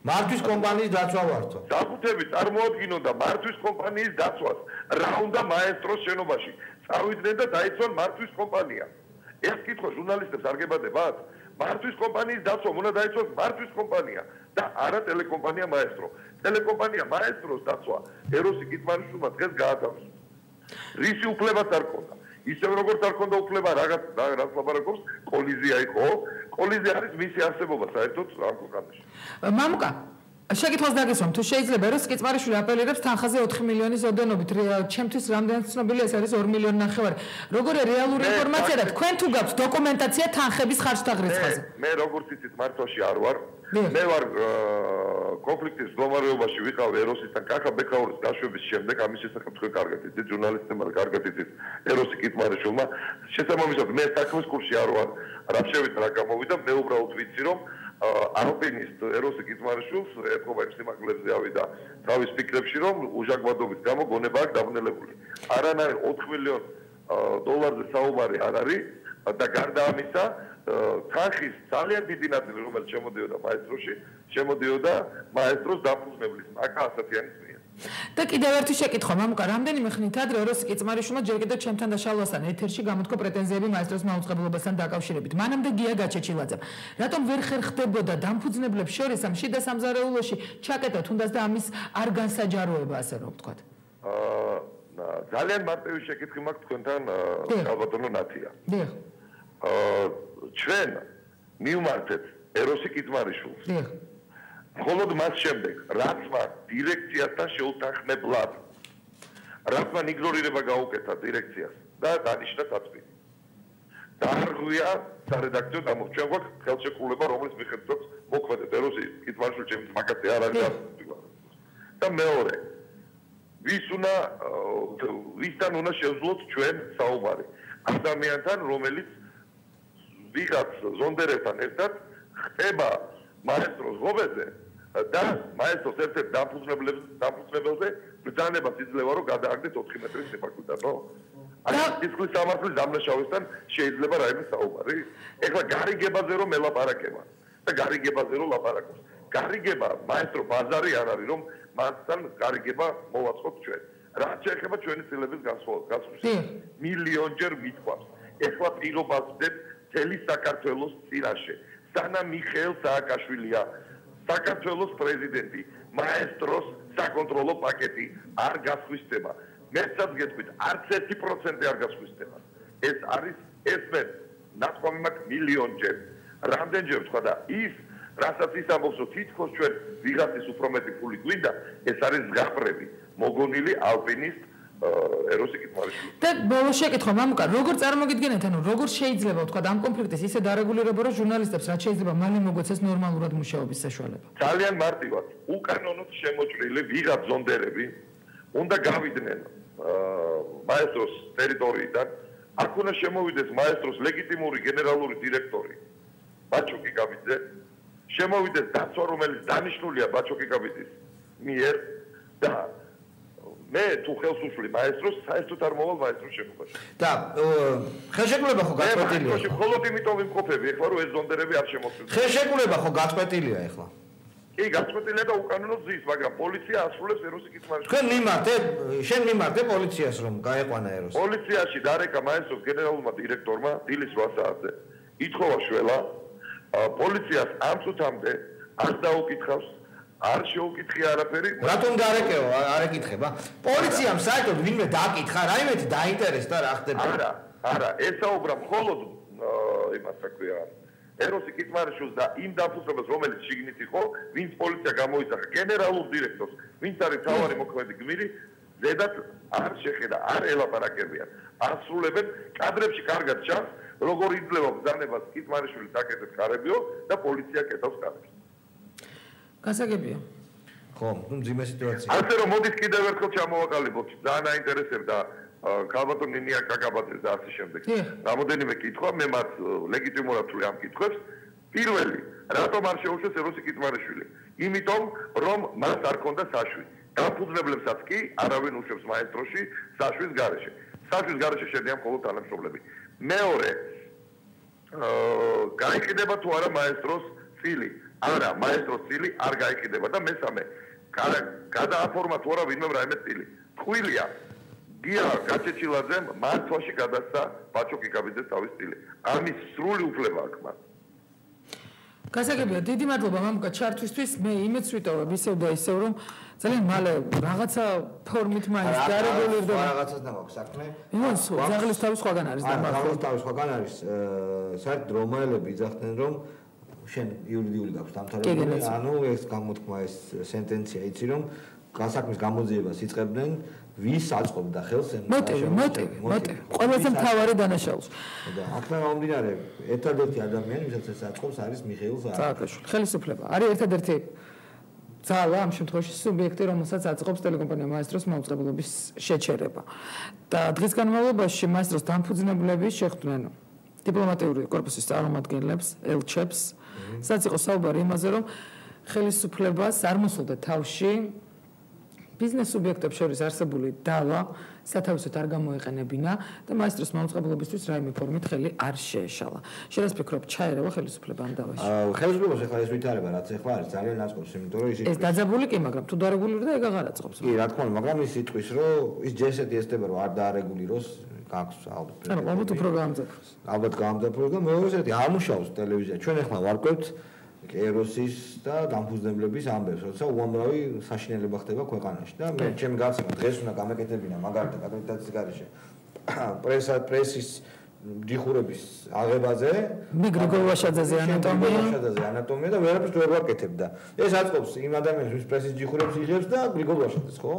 მართვის კომპანიის დაცვა ვართო. საკუთები წარმოადგინონ და მართვის კომპანიის დაცვას რა უნდა მაესტროს შენობაში? წავიდნენ და დაიცვან მართვის კომპანია. ეს კითხვა ჟურნალისტებს არ გებადებათ? მართვის კომპანიის დაცვა უნდა დაიცვას მართვის კომპანია და არა ტელეკომპანია მაესტრო. ტელეკომპანია მაესტროს დაცვა ეროსი კითმარიშვილმა დღეს გაათავისუფლა. რისი უფლებაც არ ქონდა. ისევ როგორც არ ქონდა უფლება რაღაც რაღაც ლაბორატორიუმს კოლიზია იყო, კოლიზია არის მისი არსებობა საერთოდ ამ ქვეყანაში. მამუკა შეკითხვას დაგესვამ თუ შეიძლება რომ სკიცმარიშვილი აპელირებს თანხაზე 4 მილიონის ოდენობით ჩემთვის რამდენად ცნობილია ეს არის 2 მილიონი ნახევარი. როგორია რეალური ინფორმაცია და თქვენ თუ გაქვთ დოკუმენტაცია თანხების ხარჯთაღრიცხვაზე მე როგორც იცით მართლში არ ვარ. მე ვარ კონფლიქტის მდგომარეობაში ვიყავ ეროსისთან კახა ბეკაურის დაშვების შემდეგ ამის შესახებ თქვენ კარგად იცით ჟურნალისტებმა კარგად იცით ეროსი კითმარიშვილმა. შესაბამისად მე საქმის კურსში არ ვარ. რა შევიდა რა გამოვიდა მე უბრალოდ ვიცი რომ ალპინისტ ეროსი კიცმარიშვილს ეთქობა იმ სიმაგლებზე ავიდა თავის ფიქრებში რომ უჟანგბადობის გამო გონება აქვს დაბნელებული. არანაირ 4 მილიონ დოლარზე საუბარი არ არის და გარდა ამისა თანხის ძალიან დიდი ნაწილი რომელიც შემოდიოდა მაესტროში შემოდიოდა მაესტროს დაფუძნებლის აკა ასათიანის მიერ. და კიდევ ერთი შეკითხვა. მამუკა რამდენიმე ხნით ადრე როსი კიცმარიშვილმა ჯერ კიდევ ჩემთან დაშალვასთან ეთერში გამოთქო პრეტენზიები მაესტროს მაუწყებლობასთან დაკავშირებით? მანამდე გია გაჩეჩილაძემ. რატომ ვერ ხერხდებოდა დამფუძნებლებს შორის ამ შიდა სამზარეულოში ჩაკეტა თუნდაც და ამის არ განსაჯაროება ასე რომ ვთქვა აა ძალიან მარტივი შეკითხვა მაქვს თქვენთან ალბათონო ნათია. დიახ. აა ჩვენ მივმართეთ ეროსი კიცმარიშვილს დიახ მხოლოდ მას შემდეგ, რაც მას დირექციასთან შეუთანხმებლად. რაც მან იგნორირება გაუკეთა დირექციას და დანიშნა საწმი. დაარღვია სარედაქციო დამორჩა გვაქვს ხელშეკრულება, რომლის მიხედვითაც მოქმედებს ეროზი კითხვაში ჩემს მაგაზე არ არის და მეორე ვის უნდა ვისთან უნდა შევძლოთ ჩვენ საუბარი ადამიანთან რომელიც ვიღაც ზონდერებთან ერთად ხდება მაესტროს ღობეზე და მაესტროს ერთ-ერთ დაფუძნებლებს დაფუძნებელზე ბრძანებას იძლევა რომ გადააგდეს 4 მეტრის სიბრტყიდან, ხო? აი, ისკვის სამართლის დამნაშავესთან შეიძლება რაიმე საუბარი? ეხლა გარიგებაზე რომ ელაპარაკება და გარიგებაზე რომ ლაპარაკობს. გარიგება მაესტრო ბაზარი არ არის რომ მასთან გარიგება მოვაწყოთ ჩვენ. რა შეიძლება ჩვენი წილების გასვლას? მილიონჯერ მithქვავს. ეხლა პირობას ვდებ თელი საქართველოს წინაშე. სანა მიხეილ სააკაშვილია საქართველოს პრეზიდენტი მაესტროს საკონტროლო პაკეტი არ გასხვისდება მეცად გეტყვით არც 1% არ გასხვისდება ეს არის ესმე ნაცნობი მაგ მილიონჯერ რამდენჯერ თქვა და ის რასაც ის ამბობს რომ თითქოს ჩვენ ვიღაცის უფრო მეტი ფული გვინდა ეს არის ზღაპრები მოგონილი ალპინისტ ეროსი კითხვაიშვილი. და ბოლოს შეკითხვა მამუკა, როგორ წარმოგიდგენთ, ანუ როგორ შეიძლება თქვა ამ კონფლიქტის ისე დარეგულირება, რომ ჟურნალისტებს რაც შეიძლება მალე მოგვეცეს ნორმალურად მუშაობის საშუალება? ძალიან მარტივად. უკანონოდ შემოჭრილი ვიღაც ზონდერები უნდა გავიდნენ მაესტროს ტერიტორიიდან. აქ უნდა შემოვიდეს მაესტროს ლეგიტიმური გენერალური დირექტორი ბაჩოკი გავიძე. შემოვიდეს დაცვა, რომელიც დანიშნულია ბაჩოკი გავიძის მიერ და მე თუ ხელს უშლი მაესტროს, საერთოდ არ მოვალ მაესტროს შემოყვაში. და ხელშეკრულება ხო გაწყვეტილია? მე მხოლოდ იმიტომ ვიმყოფები, ეხლა რომ ეს ზონდერები არ შემოხდეს. ხელშეკრულება ხო გაწყვეტილია ეხლა? კი, გაწყვეტილია და უკანონო ზის, მაგრამ პოლიცია ასრულებს ეროსი კითხვას. თქვენ მიმართე, შენ მიმართე პოლიციას რომ გაეყვანა ეროსი. პოლიციაში დარეკა მაესტროს გენერალურმა დირექტორმა დილის 8 საათზე. ითხოვა შველა პოლიციას ამ წუთამდე არ დაუკითხავს არ შეუკითხე არაფერი. რატომ დაარეკეო? არ ეკითხება. პოლიციამ საერთოდ ვინმე დააკითხა, რაიმეთი დაინტერესდა რა ხდება? არა, არა, ესაუბრა მხოლოდ იმას საქმეა. ეროსი კიტმარიშვილს და იმ დაფუძნებას, რომელიც შიგნით იყო, ვინც პოლიცია გამოიძახა გენერალურ დირექტორს, ვინც არის თავარი მოქმედი გმირი, ზედათ არ შეხედა, არ ელაპარაკებიან. ასრულებენ კადრებში კარგად ჩანს, როგორ იძლევა ბრძანებას კიტმარიშვილის აკეთებს კარებიო და პოლიცია კეთავს კარებს. გასაგებია. ხო, ნუ ძიმე სიტუაცია. ასე რომ მოდით კიდევ ერთხელ ჩამოვაყალიბოთ, ძალიან აინტერესებდა კალბატონ ნინია კაკაბაძეს და ასე შემდეგ. რამოდენიმე კითხვა, მე მათ ლეგიტიმურად თუ ამ კითხვებს პირველი, რატომ არ შეუშვეს ეროსი კიტმარიშვილი? იმიტომ, რომ მას არ ქონდა საშვი. დაფუძნებლებსაც კი არავინ უშვებს მაესტროში საშვის garaშე. საშვის garaშე შედიან მხოლოდ თანამშრომლები. მეორე აა გაიყიდება თუ არა მაესტროს წილი? არა, მაესტროს წილი არ გაიყიდება და მესამე გადააფორმა თუ არა ვინმე რაიმე წილი. ხვილია გია გაჩეჩილაძემ მართვაში გადასცა ბაჩოკი კაბიძეს თავის წილი. ამის სრული უფლება აქვს მას. გასაგებია, დიდი მადლობა მამუკა ჩართვისთვის. მე იმეც ვიტოვებ ისევ და ისევ რომ ძალიან მალე რაღაცა ფორმით მაინც გარეგულირდება. რაღაცას და მაქვს საქმე. იმას ზაღლის თავი სხვაგან არის და ზაღლის თავი სხვაგან არის. საერთოდ რომაელები იძახდნენ რომ შენ იურიდიული გაქვს დამთავრებული, ანუ ეს გამოთქმა ეს სენტენცია იცი რომ გასაკმის გამოძიებას იწებდნენ ვის აწყობდა ხელს ამ მოტივი მოტივი მოტივი ყველაზე მთავარი დანაშაულს. და აქნა გამომდინარე ერთადერთი ადამიანი ვისაც ეს აწყობს არის მიხეილ ზააკაშვილი ხელისუფლება არის ერთადერთი ძალა ამ შემთხვევაში სუბიექტი, რომელსაც აწყობს ტელეკომპანია მაესტროს მოუწყებლობის შეჩერება. და დღის განმავლობაში მაესტროს დამფუძნებლები შეხვდნენ დიპლომატიური корпуსის წარმომადგენლებს, ელჩებს, სადაც იყო საუბარი იმაზე რომ ხელისუფლებას არ მოსულდა თავში ბიზნეს სუბიექტებს შორის არსებული დავა სათავისოდ არ გამოიყენებინა და მაესტროს მაუწყებლობისთვის რაიმე ფორმით ხელი არ შეეშალა. შენ რა ფიქრობ, ჩაერევა ხელისუფლება ამ დავაში? ხელისუფლებას ახლა ეს ვითარება რაც ახლა არის ძალიან ნაწყობს, იმიტომ რომ ის ეს დაძაბული კი, მაგრამ თუ დარეგულირდა ეგ აღარ აწყობს. კი, რა თქმა უნდა, მაგრამ ის იტყვის, რომ ის ჯესეთი ესდება რომ არ დაარეგულიროს გაქვს ალბათ. ანუ ალბათ უფრო გაამძაფროს. ალბათ გაამძაფროს და მეორე ერთი ამუშავოს ტელევიზია. ჩვენ ახლა ვარკვევთ კეროსის და დამფუძნებლების ამბებს, როცა უამრავი საშინელება ხდება ქვეყანაში და მე ჩემი გაცემა დღეს უნდა გამეკეთებინა მაგალითად აკრედიტაციის გარეშე პრესა პრესის დიხურების აღებაზე მე გრიგოლ ვაშაძეზე ანატომია ვაშაძეზე ანატომია და ვერაფერს ვერ ვაკეთებ და ეს აწყობს იმ ადამიანს ვის პრესის დიხურებს იღებს და გრიგოლ ვაშაძეს ხო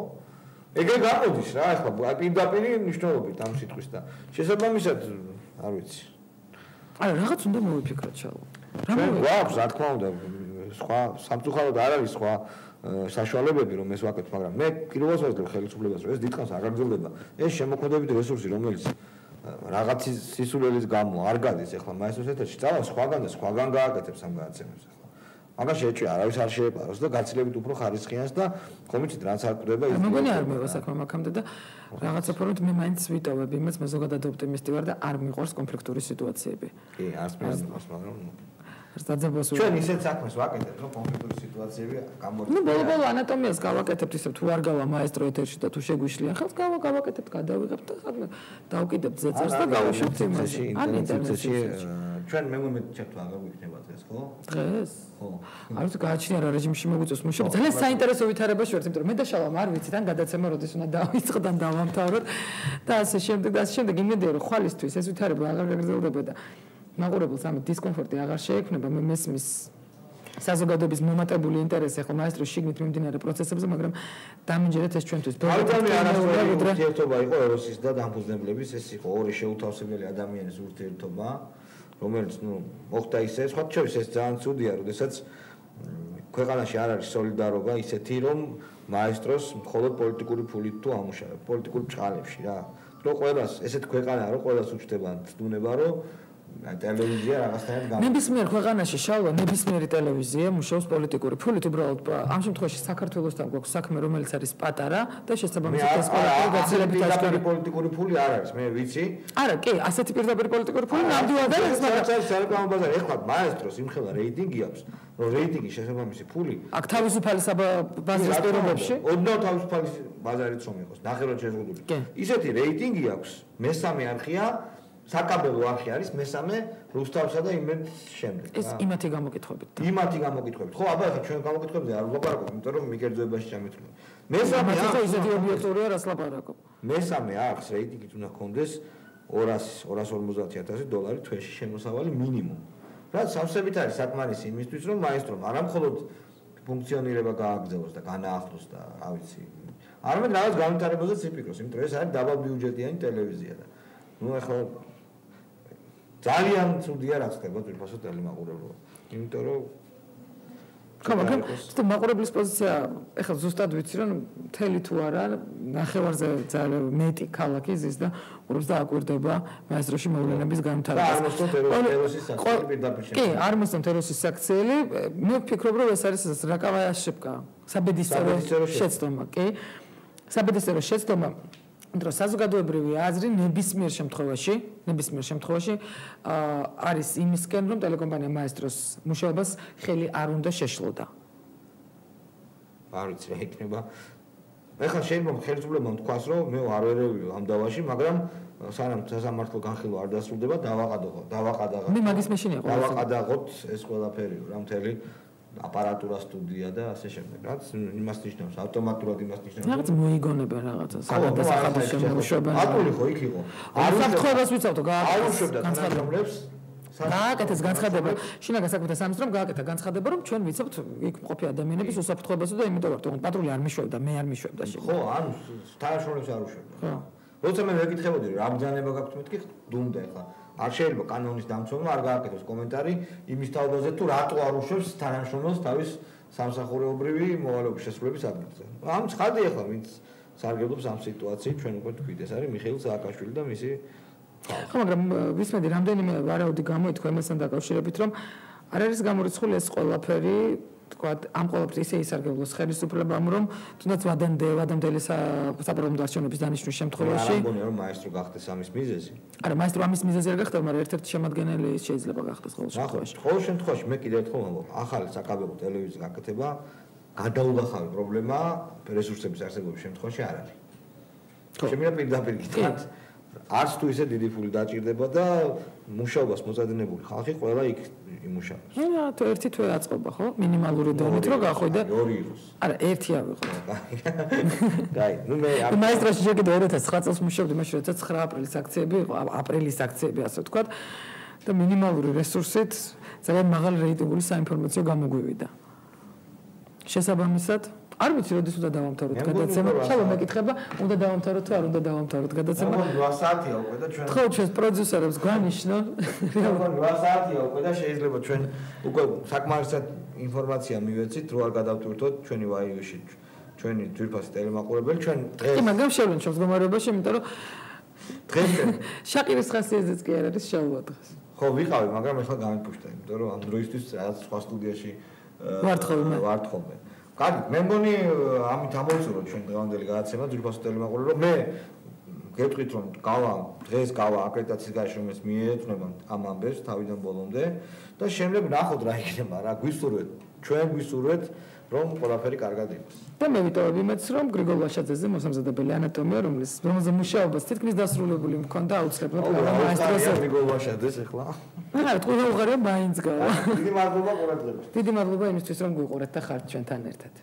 ეგრე გამოდის რა ახლა პირდაპირ მნიშვნელობით ამ სიტყვის და შესაბამისად არ ვიცი. აი რაღაც უნდა მოვიფიქროთ ჩალო ჩვენ გვაქვს რა თქმა უნდა სხვა სამწუხაროდ არ არის სხვა საშუალებები რომ ეს ვაკეთოთ მაგრამ მე პირველს ვაძლევ ხელისუფლებას რომ ეს დიდხანს არ გაგრძელდება ეს შემოქმედებითი რესურსი რომელიც რაღაც სისულელის გამო არ გადის ახლა მაესტროს ეთერში წავა სხვაგან და სხვაგან გააკეთებს ამ განაცემებს მაგას შეჭი არავის არ შეეპაროს და გაცილებით უფრო ხარისხიანს და კომიტეტ რაც არ კვდება ის მეგონი არ მევა საქმე მაგამდე და რაღაცა ფორმით მე მაინც ვიტოვებ იმას მე ზოგადად ოპტიმისტი ვარ და არ მიყვარს კონფლიქტური სიტუაციები კი არც მე არ მიყვარს მაგრამ დაძაბოს ჩვენ ისეთ საქმეს ვაკეთებთ რომ კონფლიქტური სიტუაციები გამორჩა. ნუ ბოლო-ბოლო ანატომიას გავაკეთებთ ისე თუ არ გავა მაესტრო ეთერში და თუ შეგვიშლიან ხელს გავა გავაკეთებთ გადავიღებთ და დავკიდებთ ზეწარს და გავუშვებთ იმაში. ან ინტერნეტში ჩვენ მე მომეთ ჩართვა აღარ გვიქნება დღეს ხო? დღეს? ხო. არც გააჩნია რა რეჟიმში მოგვიწევს მუშაობა. ძალიან საინტერესო ვითარებაში ვართ, იმიტომ რომ მე და შალამ არ ვიცი თან გადაცემა როდის უნდა დავიწყდან დავამთავროთ და ასე შემდეგ და ასე შემდეგ იმედია რომ ხვალისთვის ეს ვითარება აღარ გაგრძელდება და მაყურებელს ამ დისკომფორტი აღარ შეექმნება მე მესმის საზოგადოების მომატებული ინტერესი ხო მაესტრო შიგნით მიმდინარე პროცესებზე მაგრამ დამინჯერეთ ეს ჩვენთვის არასწორი ურთიერთობა იყო ეროსის და დამფუძნებლების ეს იყო ორი შეუთავსებელი ადამიანის ურთიერთობა რომელიც ნუ მოხდა ისე, სხვა შორის ეს ძალიან ცუდია, როდესაც ქვეყანაში არ არის солиდარობა ისეთი, რომ მაესტროს მხოლოდ პოლიტიკური ფულით თუ ამუშავებ, პოლიტიკურ ბჭყალებში რა. რომ ყველას ესეთ ქვეყანა, რომ ყველას უჩდებიან, ცდუნება, რომ ტელევიზია რაღაცნაირად გამ ნებისმიერ ქვეყანაში შალვა ნებისმიერი ტელევიზია მუშაობს პოლიტიკური ფულით. უბრალოდ ამ შემთხვევაში საქართველოსთან გვაქვს საქმე რომელიც არის პატარა და შესაბამისად ეს პოლიტიკური გაცილებით აშკარა პოლიტიკური ფული არ არის მე ვიცი. არა კი ასეთი პირდაპირ პოლიტიკური ფული ნამდვილად არის მაგრამ ეს სარეკლამო ბაზარი ეხლა მაესტროს იმხელა რეიტინგი აქვს რომ რეიტინგი შესაბამისი ფული აქ თავისუფალი ბაზრის პირობებში? ოდნავ თავისუფალი ბაზარიც რომ იყოს ნახევრად შეზღუდული. ისეთი რეიტინგი აქვს მესამე არხია საკაბელო არხი არის მესამე რუსთავსა და იმენის შემდეგ. ეს იმათი გამოკითხებით. იმათი გამოკითხებით. ხო, აბა ახლა ჩვენ გამოკითხებზე არ ვლაპარაკობ, იმიტომ რომ მიგერძოებაში ჩამეთვლი. მესამე არხი ისეთი ობიექტურია, რას ლაპარაკობ. მესამე არხს რეიტინგით უნდა კონდეს 200 250000 დოლარი თვეში შემოსავალი მინიმუმ. რა სამსებით არის საკმარისი იმისთვის, რომ მაესტრომ არა მხოლოდ ფუნქციონირება გააგრძელოს და განაახლოს და რა ვიცი. არამედ რაღაც განვითარებაზეც იფიქროს, იმიტომ რომ ეს არის დაბალ ბიუჯეტიანი ტელევიზია და ну ახლა ძალიან ცუდია რა ხდება თვითონ ტელემაყურებლობა. იმიტომ რომ ხო, მაგრამ თუ მაყურებლის პოზიცია, ეხლა ზუსტად ვიცი რომ მთელი თუ არა, ნახევარზე ძალიან მეტი ქალაქი ზის და უბრალოდ დააკვირდება მაესტროში მოვლენების განვითარებას. ეროსის საქციელი პირდაპირ. კი, არ მოსწონთ ეროსის საქციელი. მე ვფიქრობ რომ ეს არის რაკავაია შეფკა. საბედისწერო შეცდომა, კი? საბედისწერო შეცდომა დრო საზოგადოებრივი აზრი ნებისმიერ შემთხვევაში, ნებისმიერ შემთხვევაში არის იმისკენ, რომ ტელეკომპანია მაესტროს მუშაობას ხელი არ უნდა შეშლოდა. არ ვიცი რა იქნება. ეხლა შეიძლება ხელისუფლებამ თქვას, რომ მე არ ვერევიო ამ დავაში, მაგრამ სანამ სასამართლო განხილვა არ დასრულდება, დავაყადო, დავაყადაღო. მე მაგის მეშინია ყველა. დავაყადაღოთ ეს ყველაფერი რა მთელი აპარატურა სტუდია და ასე შემდეგ. რაც იმას ნიშნავს, ავტომატურად იმას ნიშნავს. რაღაც მოიგონება რაღაცა, სადაც ახალი შემოშობა. ატული ხო იქ იყო. არ საფრთხებას ვიცავთო, გააკეთა განცხადებას. გააკეთეს განცხადება. შინაგან საქმეთა სამინისტრომ გააკეთა განცხადება, რომ ჩვენ ვიცავთ იქ მყოფი ადამიანების უსაფრთხოებასო და იმიტომ რომ პატრული არ მიშვებდა, მე არ მიშვებდა შე. ხო, ან თანაშრომლებს არ უშვებდა. ხო. როცა მე მეკითხებოდი რა ბრძანება გაქვთ მეთქი, დუმდა ეხლა. არ შეიძლება კანონის დამცველმა არ გააკეთოს კომენტარი იმის თაობაზე თუ რატო არ უშვებს თანამშრომელს თავის სამსახურეობრივი მოვალეობის შესრულების ადგილზე. ამ ცხადია ახლა ვინც სარგებლობს ამ სიტუაციით ჩვენ უკვე თქვით ეს არის მიხეილ სააკაშვილი და მისი ხო მაგრამ ვისმენდი რამდენიმე ვარაუდი გამოიწვა იმასთან დაკავშირებით რომ არ არის გამორიცხული ეს ყველაფერი თქვა ამ ყოველთვის ისე ისარგებლოს ხელისუფლებამ რომ თუნდაც ვადამდე ვადამდელი საპარლამენტო არჩევნების დანიშნვის შემთხვევაში არ ამბობენ რომ მაესტრო გახდეს ამის მიზეზი. არა მაესტრო ამის მიზეზი არ გახდა მაგრამ ერთ-ერთი შემადგენელი შეიძლება გახდეს ყოველ შემთხვევაში. ყოველ შემთხვევაში მე კიდევ ერთხელ ვამბობ ახალი საკაბელო ტელევიზიის გაკეთება გადაულახავი პრობლემა რესურსების არსებობის შემთხვევაში არ არის. შემიძლია პირდაპირ გითხრათ არც თუ ისე დიდი ფული დაჭირდება და მუშაობას მოწადინებული ხალხი ყველა იქ იმუშავებს. რა, თუ ერთი თვე აწყობა, ხო? მინიმალური დონით რო გახვიდე. ორი იყოს. არა, ერთი ავიღო. გაი, ნუ მე ამ მაესტროში შეგე 2009 წელს მუშაობდი, მაშინ როცა 9 აპრილის აქციები იყო, აპრილის აქციები ასე ვთქვათ. და მინიმალური რესურსით ძალიან მაღალი რეიტინგული საინფორმაციო გამოგვივიდა. შესაბამისად, არ ვიცი როდის უნდა დავამთავროთ გადაცემა. შეიძლება მეკითხება, უნდა დავამთავროთ თუ არ უნდა დავამთავროთ გადაცემა. ხო, 8 საათია უკვე და ჩვენ ხო, ჩვენ პროდიუსერებს გვანიშნო. ხო, 8 საათია უკვე და შეიძლება ჩვენ უკვე საკმარისად ინფორმაცია მივეცით, რო არ გადავტვირთოთ ჩვენი ვაიოში ჩვენი ძირფასი ტელემაყურებელი ჩვენ დღეს კი, მაგრამ შევლენჩობს გამარებაში, იმიტომ რომ დღეს შაკირის ხასიათზეც კი არ არის შაუა დღეს. ხო, ვიყავი, მაგრამ ახლა გამიფუშტა, იმიტომ რომ ამ დროისთვის რაღაც სხვა სტუდიაში ვართ ხოლმე. ვართ ხოლმე. კარგი, მე მგონი ამით ამოვწურო ჩვენ დღევანდელი გადაცემა ძირფასო ტელემაყურებელი, რომ მე გეტყვით რომ გავა დღეს გავა აკრედიტაციის გაშრომის მიეწნება ამ ამბებს თავიდან ბოლომდე და შემდეგ ნახოთ რა იქნება რა გვისურვეთ ჩვენ გვისურვეთ რომ ყველაფერი კარგად იყოს. და მე ვიტოვებ იმედს რომ გრიგოლ ვაშაძეზე მოსამზადებელი ანატომია რომლის რომელზე მუშაობას თითქმის დასრულებული მქონდა აუცილებლად მაესტროსე გრიგოლ ვაშაძეს ახლა. არა, თქვენ უღარია მაინც გავა. დიდი მადლობა ყურადღებისთვის. დიდი მადლობა იმისთვის რომ გვიყურეთ და ხართ ჩვენთან ერთად.